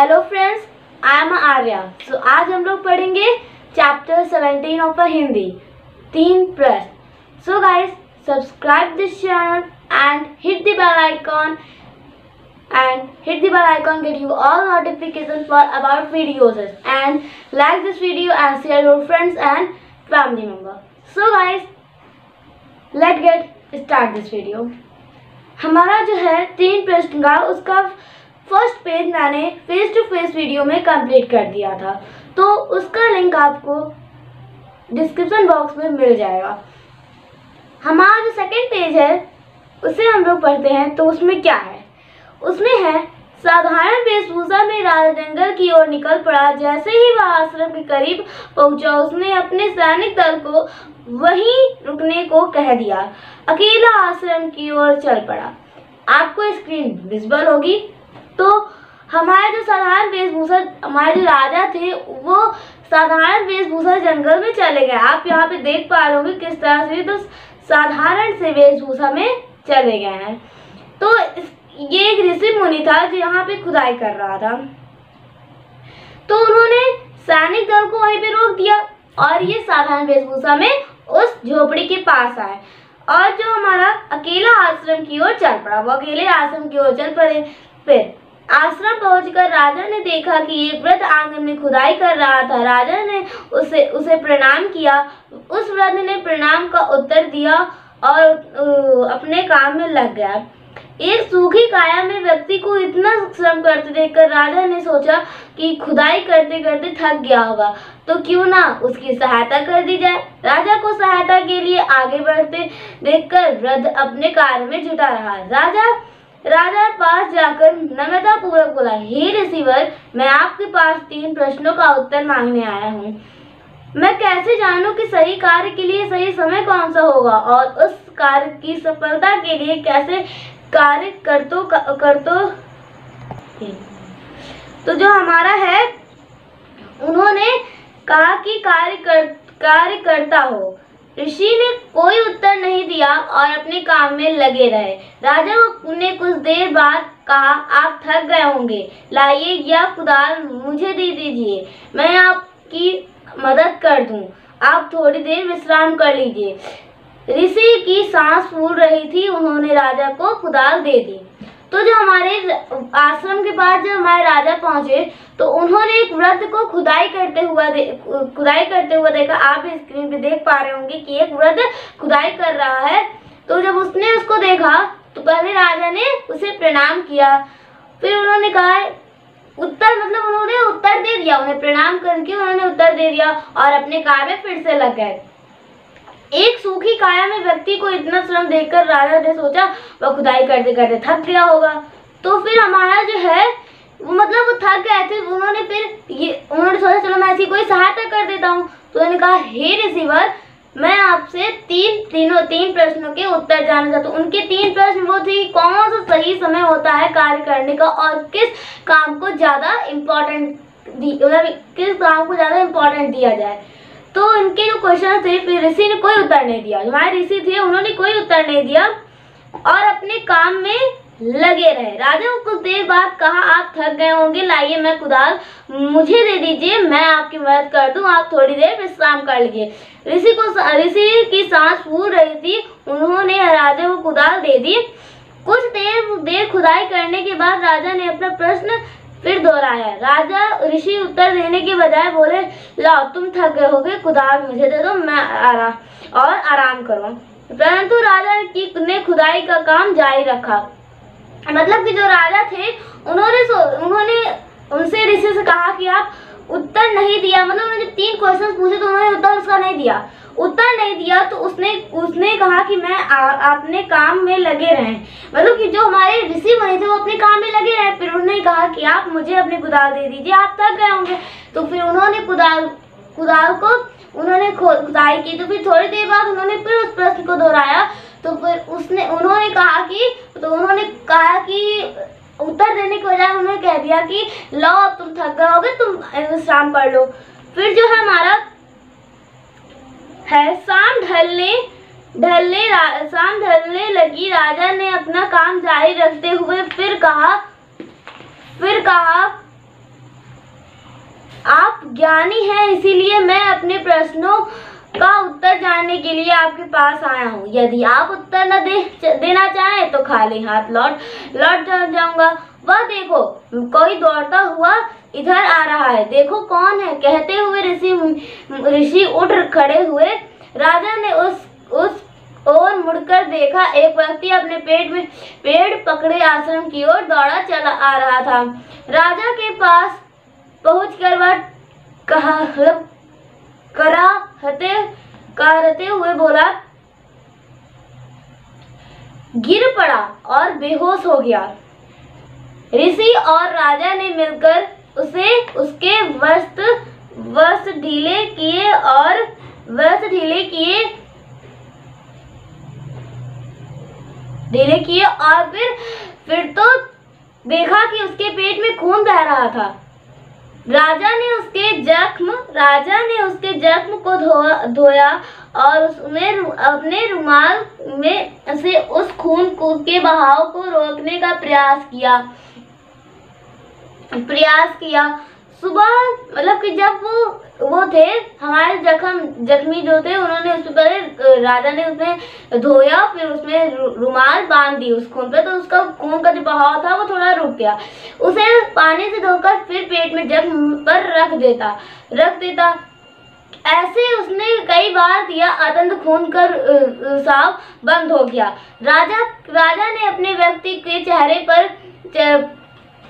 Hello friends I am Arya so आज हम लोग पढ़ेंगे चैप्टर 17 ऑफ़ अ हिंदी तीन प्रश्न. So guys subscribe this channel and hit the bell icon and hit the bell icon get you all notification for about videos and like this video and share your friends and family member so guys let get start this video हमारा जो है तीन प्रश्न का उसका first page मैंने face to face video में complete कर दिया था। तो उसका लिंक आपको डिस्क्रिप्शन बॉक्स में मिल जाएगा। हमारा जो सेकंड पेज है, उसे हम लोग पढ़ते हैं तो उसमें क्या है? उसमें है, साधारण वेशभूषा में राजा जंगल की ओर निकल पड़ा। जैसे ही वह आश्रम के करीब पहुँचा, उसने अपने सैनिक दल को वहीं रुकने को कह दिया। अकेला आश्रम की ओर चल पड़ा। आपको स्क्रीन विजिबल होगी। तो हमारे जो साधारण वेशभूषा, हमारे जो राजा थे, वो साधारण वेशभूषा जंगल में चले गए। आप यहाँ पे देख पा रहे होंगे किस तरह से तो साधारण से वेशभूषा में चले गए हैं। तो ये एक ऋषि मुनि था जो यहाँ पे खुदाई कर रहा था। तो उन्होंने सैनिक दल को वहीं पे रोक दिया और ये साधारण वेशभूषा में उस झोपड़ी के पास आए। और जो हमारा अकेला आश्रम की ओर चल पड़ा, वो अकेले आश्रम की ओर चल पड़े। फिर आश्रम पहुंचकर राजा ने देखा कि एक वृद्ध आँगन में खुदाई कर रहा था। राजा ने उसे उसे प्रणाम किया। उस वृद्ध ने प्रणाम का उत्तर दिया और अपने काम में लग गया। एक सूखी काया में व्यक्ति को इतना श्रम करते देखकर राजा ने सोचा कि खुदाई करते करते थक गया होगा। तो क्यों ना उसकी सहायता कर दी जाए। राजा को सहायता के लिए आगे बढ़ते देखकर वृद्ध अपने कार्य में जुटा रहा। राजा राजा पास जाकर नम्रता पूर्वक बोला, हे रिसीवर मैं आपके पास तीन प्रश्नों का उत्तर मांगने आया हूँ। मैं कैसे जानूं कि सही कार्य के लिए सही समय कौन सा होगा और उस कार्य की सफलता के लिए कैसे कार्य कर तो कर तो जो हमारा है, उन्होंने कहा कि कार्य कर, कार्य करता हो। ऋषि ने कोई उत्तर नहीं दिया और अपने काम में लगे रहे। राजा ने कुछ देर बाद कहा, आप थक गए होंगे। लाइए यह कुदाल मुझे दे दीजिए। मैं आपकी मदद कर दूँ। आप थोड़ी देर विश्राम कर लीजिए। ऋषि की सांस फूल रही थी। उन्होंने राजा को कुदाल दे दी। तो जो हमारे आश्रम के पास जब हमारे राजा पहुँचे तो उन्होंने एक वृद्ध को खुदाई करते हुआ खुदाई करते हुआ देखा। आप स्क्रीन पे देख पा रहे होंगे कि एक वृद्ध खुदाई कर रहा है। तो जब उसने उसको देखा तो पहले राजा ने उसे प्रणाम किया। फिर उन्होंने कहा, उत्तर मतलब उन्होंने उत्तर दे दिया। उन्हें प्रणाम करके उन्होंने उत्तर दे दिया और अपने कार्य फिर से लग गए। एक सूखी काया में व्यक्ति को इतना श्रम देखकर राजा ने सोचा, वह खुदाई करते करते थक गया होगा। तो फिर हमारा जो है, वो मतलब वो थक गए थे, उन्होंने फिर ये, उन्होंने सोचा, चलो मैं ऐसी कोई सहायता कर देता हूँ। तो उन्होंने कहा, हे रिसीवर, मैं आपसे तीन तीनों, तीन प्रश्नों के उत्तर जानना चाहता हूँ। उनके तीन प्रश्न वो थे कौन सा सही समय होता है कार्य करने का और किस काम को ज़्यादा इम्पोर्टेंट मतलब किस काम को ज़्यादा इम्पोर्टेंट दिया जाए। तो इनके जो क्वेश्चन थे, फिर ऋषि ने कोई उत्तर नहीं दिया। हमारे ऋषि थे, उन्होंने कोई उत्तर नहीं दिया और अपने काम में लगे रहे। राजा को कुछ देर बाद कहा, आप थक गए होंगे, लाइए मैं कुदाल। मुझे दे दीजिए, मैं आपकी मदद कर दूँ, आप थोड़ी देर विश्राम कर लीजिए। ऋषि को ऋषि की सांस फूल रही थी। उन्होंने राजा को कुदाल दे दी। कुछ देर देर खुदाई करने के बाद राजा ने अपना प्रश्न फिर दोहराया राजा ऋषि उत्तर देने के बजाय बोले, लाओ, तुम थक गए होगे खुदाई मुझे दे दो, मैं आराम और आराम करो। परंतु राजा की ने खुदाई का काम जारी रखा। मतलब कि जो राजा थे, उन्होंने उन्होंने, उनसे ऋषि से कहा कि आप उत्तर नहीं दिया। मतलब उन्होंने तीन क्वेश्चन पूछे तो उन्होंने उत्तर उसका नहीं दिया। उत्तर नहीं दिया तो उसने उसने कहा कि मैं अपने काम में लगे रहे। मतलब कि जो हमारे ऋषि बने थे, वो अपने काम में लगे रहे। फिर उन्होंने कहा कि आप मुझे अपनी कुदाल दे दीजिए, आप थक गए होंगे। तो फिर उन्होंने कुदाल कुदाल को, उन्होंने खुदाई की। तो फिर थोड़ी देर बाद उन्होंने फिर उस प्रश्न को दोहराया। तो फिर उसने, उन्होंने कहा कि तो उन्होंने कहा कि उत्तर देने के बजाय उन्होंने कह दिया कि, लो तुम थक गए होगे, तुम विश्राम कर लो। फिर जो है हमारा है। शाम ढलने ढलने शाम ढलने लगी राजा ने अपना काम जारी रखते हुए फिर कहा फिर कहा, आप ज्ञानी हैं, इसीलिए मैं अपने प्रश्नों का उत्तर जानने के लिए आपके पास आया हूँ। यदि आप उत्तर न दे देना चाहें तो खाली हाथ लौट लौट जाऊँगा। वह देखो, कोई दौड़ता हुआ इधर आ रहा है। देखो कौन है? कहते हुए ऋषि ऋषि उठ खड़े हुए। राजा ने उस उस और मुड़कर देखा। एक व्यक्ति अपने पेट में, पेड़ पकड़े आश्रम की ओर दौड़ा चला आ रहा था। राजा के पास पहुंचकर वह कहा कराहते करते हुए बोला, गिर पड़ा और बेहोश हो गया। ऋषि और राजा ने मिलकर उसे, उसके वस्त्र वस्त्र ढीले किए और वस्त्र ढीले किए ढीले किए और फिर फिर तो देखा कि उसके पेट में खून बह रहा था। राजा ने उसके जख्म राजा ने उसके जख्म को धो, धोया और उसमें अपने रुमाल में से उस खून को के बहाव को रोकने का प्रयास किया। प्रयास किया। सुबह मतलब कि जब वो वो थे, हमारे जख्म, जख्मी जो थे, उन्होंने पर राजा ने उसमें धोया, फिर उसमें रुमाल बाँध दी उस खून पे तो उसका खून का जो बहाव था, वो थोड़ा रुक गया। उसे पानी से धोकर फिर पेट में जख्म पर रख देता रख देता। ऐसे उसने कई बार दिया अतंत खून कर साफ़ बंद हो गया। राजा राजा ने अपने व्यक्ति के चेहरे पर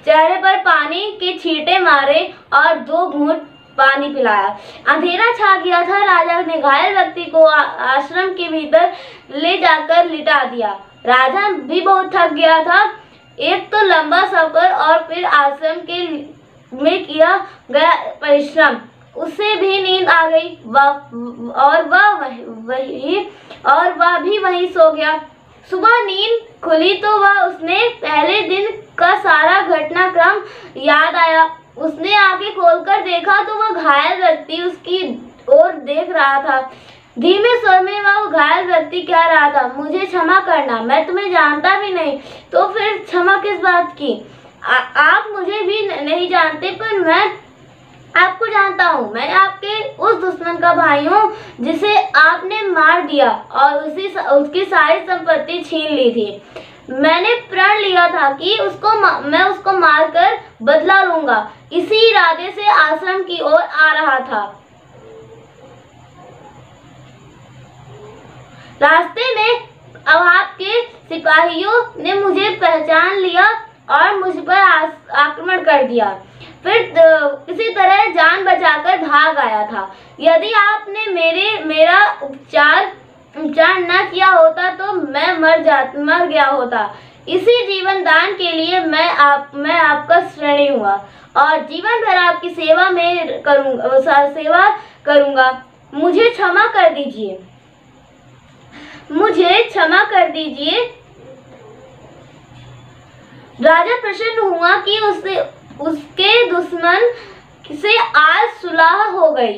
चेहरे पर पानी के छींटे मारे और दो घूंट पानी पिलाया। अंधेरा छा गया था, राजा ने घायल व्यक्ति को आश्रम के भीतर ले जाकर लिटा दिया। राजा भी बहुत थक गया था। एक तो लंबा सफ़र और फिर आश्रम के में किया गया परिश्रम। उसे भी नींद आ गई। वह, और वह, वही, और वह भी वहीं सो गया। सुबह नींद खुली तो वह उसने पहले दिन का सारा घटनाक्रम याद आया। उसने आँखें खोलकर देखा तो वह घायल व्यक्ति उसकी ओर देख रहा था। धीमे स्वर में वह घायल व्यक्ति कह रहा था मुझे क्षमा करना मैं तुम्हें जानता भी नहीं तो फिर क्षमा किस बात की? आ, आप मुझे भी नहीं जानते पर मैं आपको जानता हूँ, मैं आपके उस दुश्मन का भाई हूँ, जिसे आपने मार दिया और उसी उसकी सारी संपत्ति छीन ली थी। मैंने प्रण लिया था कि उसको मैं उसको मारकर बदला लूँगा। इसी इरादे से आश्रम की ओर आ रहा था। रास्ते में अब आपके सिपाहियों ने मुझे पहचान लिया और मुझ पर आक्रमण कर दिया। फिर किसी तरह जान बचाकर भाग आया था। यदि आपने मेरे, मेरा उपचार उपचार न किया होता तो मैं मर जा, मर गया होता। इसी जीवन दान के लिए मैं आप, मैं आपका श्रेणी हुआ और जीवन भर आपकी सेवा में करूँगा सेवा करूँगा। मुझे क्षमा कर दीजिए। मुझे क्षमा कर दीजिए। राजा प्रसन्न हुआ कि उससे उसके दुश्मन से आज सुलह हो गई।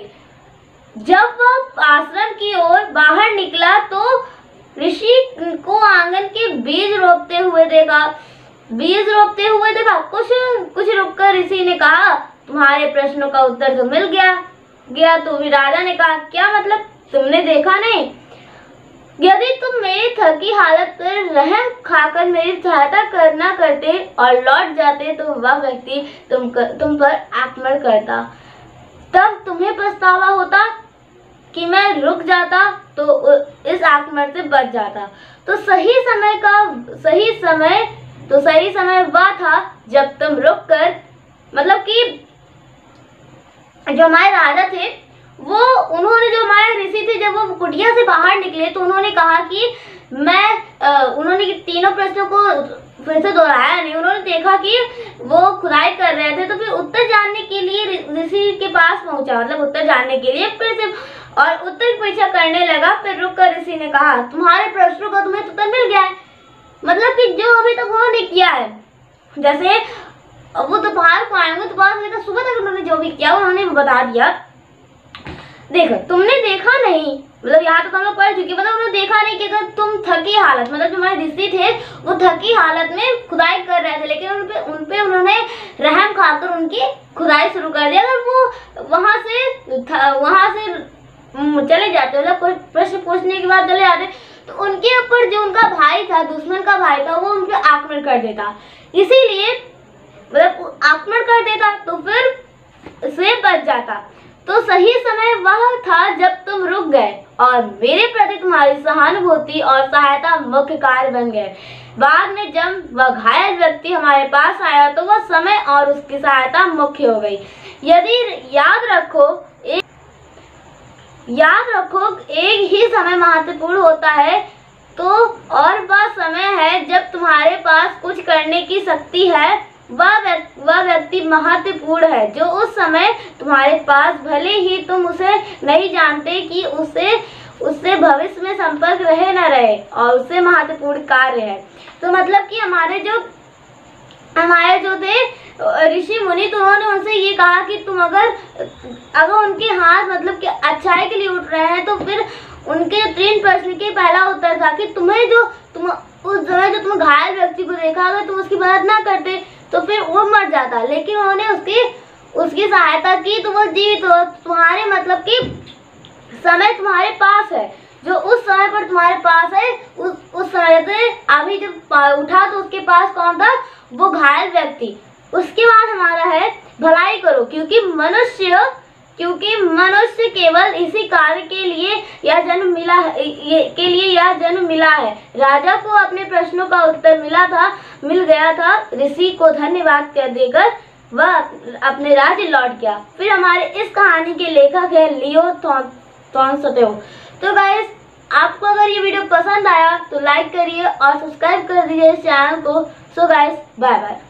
जब वह आश्रम की ओर बाहर निकला तो ऋषि को आँगन के बीज रोपते हुए देखा। बीज रोपते हुए देखा। कुछ कुछ रुककर ऋषि ने कहा, तुम्हारे प्रश्नों का उत्तर तो मिल गया। गया तो भी राजा ने कहा, क्या मतलब? तुमने देखा नहीं? यदि तुम मेरी थकी हालत पर रहम खाकर मेरी सहायता करना करते और लौट जाते तो वह व्यक्ति तुम कर, तुम पर आक्रमण करता। तब तुम्हें पछतावा होता कि मैं रुक जाता तो इस आक्रमण से बच जाता। तो सही समय का सही समय तो सही समय वह था जब तुम रुक कर मतलब कि जो हमारे राजा थे वो, उन्होंने जो हमारे ऋषि थे, जब वो कुटिया से बाहर निकले तो उन्होंने कहा कि मैं उन्होंने तीनों प्रश्नों को फिर से दोहराया नहीं। उन्होंने देखा कि वो खुदाई कर रहे थे तो फिर उत्तर जानने के लिए ऋषि के पास पहुँचा मतलब उत्तर जानने के लिए। फिर से, और उत्तर परीक्षा करने लगा। फिर रुक कर ऋषि ने कहा, तुम्हारे प्रश्नों का तुम्हें उत्तर मिल गया है। मतलब कि जो अभी तक उन्होंने किया है, जैसे वो दोपहर को आएँगे दोपहर से सुबह तक उन्होंने जो भी किया, उन्होंने बता दिया। देखो, तुमने देखा नहीं। मतलब यहाँ तक हम लोग पढ़ चुके मतलब उन्होंने देखा नहीं कि अगर तुम थकी हालत मतलब जो हमारे ऋषि थे, वो थकी हालत में खुदाई कर रहे थे, लेकिन उन पे उन पे उन्होंने रहम खाकर उनकी खुदाई शुरू कर दिया अगर वो वहाँ से वहाँ से चले जाते मतलब प्रश्न पूछने के बाद चले जाते तो उनके ऊपर जो उनका भाई था, दुश्मन का भाई था, वो उन पर आक्रमण कर देता। इसीलिए मतलब आक्रमण कर देता तो फिर से बच जाता। तो सही समय वह था जब तुम रुक गए और मेरे प्रति तुम्हारी सहानुभूति और सहायता मुख्य कार्य बन गए। बाद में जब वह घायल व्यक्ति हमारे पास आया तो वह समय और उसकी सहायता मुख्य हो गई। यदि याद रखो, एक याद रखो, एक ही समय महत्वपूर्ण होता है तो और वह समय है जब तुम्हारे पास कुछ करने की शक्ति है। वह वह व्यक्ति महत्वपूर्ण है, जो उस समय तुम्हारे पास भले ही तुम उसे नहीं जानते कि उसे, उससे भविष्य में संपर्क रहे न रहे और उससे महत्वपूर्ण कार्य है। तो मतलब कि हमारे जो हमारे जो थे, ऋषि मुनि तो उन्होंने उनसे ये कहा कि तुम अगर अगर उनके हाथ मतलब कि अच्छाई के लिए उठ रहे हैं तो फिर उनके तीन प्रश्न के पहला उत्तर था कि तुम्हें जो, तुम उस समय जो तुम घायल व्यक्ति को देखा, अगर तुम उसकी मदद ना करते तो फिर वो मर जाता। लेकिन उन्होंने उसकी उसकी सहायता की तो वो जीवित हो तुम्हारे मतलब कि समय तुम्हारे पास है। जो उस समय पर तुम्हारे पास है, उस उस समय से अभी जब उठा तो उसके पास कौन था? वो घायल व्यक्ति। उसके बाद हमारा है, भलाई करो, क्योंकि मनुष्य क्योंकि मनुष्य केवल इसी कार्य के लिए यह जन्म मिला है के लिए यह जन्म मिला है। राजा को अपने प्रश्नों का उत्तर मिला था, मिल गया था। ऋषि को धन्यवाद कर देकर वह अपने राज्य लौट गया। फिर हमारे इस कहानी के लेखक है लियो सतेव तो गाइस आपको अगर ये वीडियो पसंद आया तो लाइक करिए और सब्सक्राइब कर दीजिए इस चैनल को। So guys bye bye